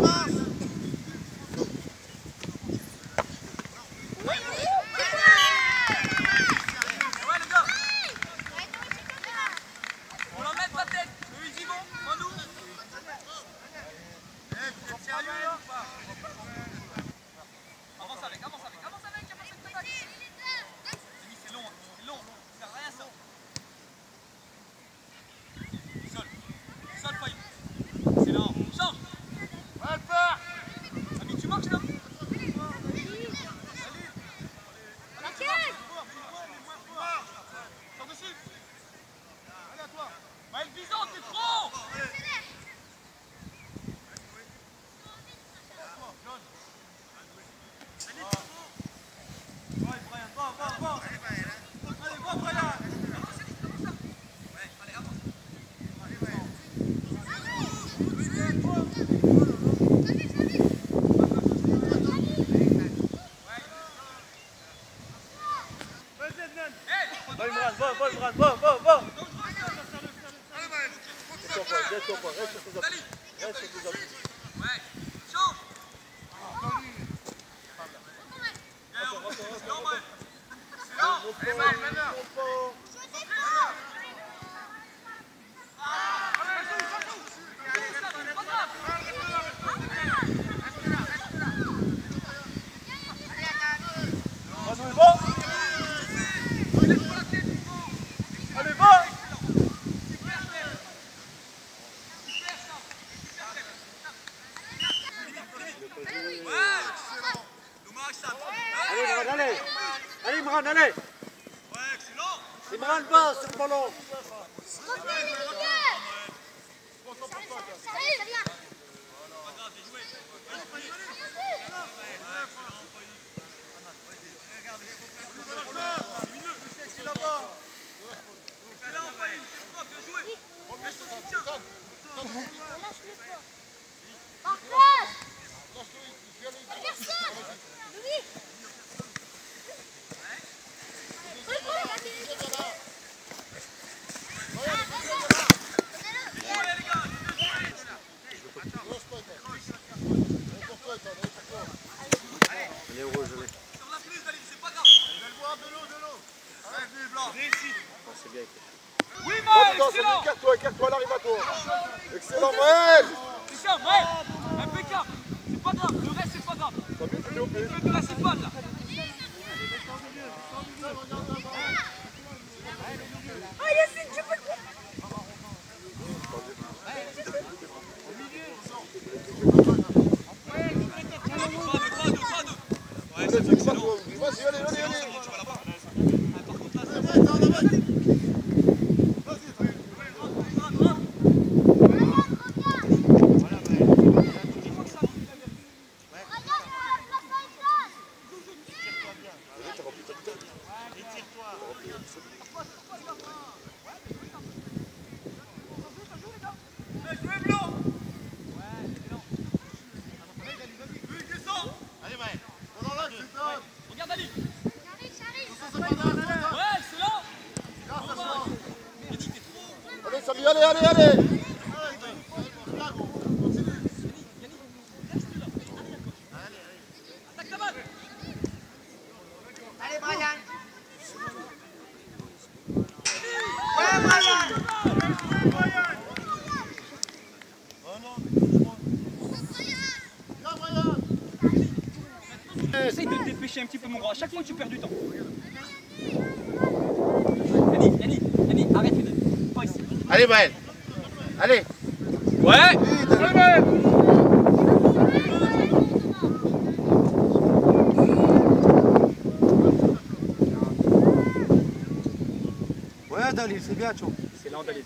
Lost. Va, Imran, va, va, Imran, va, va, va Reste sur tes appuis. Reste sur tes appuis. Ouais, change Bien, on- c'est lent, Maël. C'est lent Monte pas, monte pas. Manuel, va Allez, va Allez, Imran, allez Allez, Imran, allez. Ouais, excellent. Imran, va sur le ballon Fayou, c'est toi, bien joué Remets ton soutien Jouez, les gars Allez, rouge, allez. Sur la prise, David, c'est pas grave de l'eau, de l'eau Allez, blanc Bon, c'est bien. Oui, Maël, écarte-toi, écarte-toi, elle arrive à toi. Excellent, Maël. Impeccable. C'est pas grave, le reste c'est pas grave. T'as au Le la c'est pas là Trois, deux, trois, deux, trois, deux Ouais, c'est bien, excellent Vas-y, allez, allez, allez Tu vas l'avoir Ah, par contre, là, c'est Jouez, blanc Oui, descends Allez, Maël Pendant là, c'est ça Regarde Ali Ouais, excellent Denis, t'es Allez, Samy, allez, allez, allez Attaque la balle Essaye de te dépêcher un petit peu mon gros, à chaque fois tu perds du temps. Allez, Maël Allez Ouais Ouais, Dalil, c'est bien, tu vois. C'est lent d'aller.